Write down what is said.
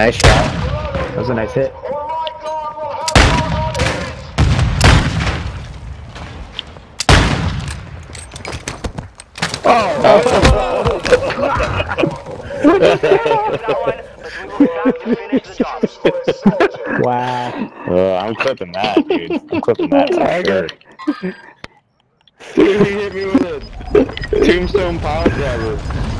Nice shot. That was a nice hit. Oh! Wow. Uh, I'm clipping that, dude. I'm clipping that for sure. Dude, he hit me with a tombstone piledriver.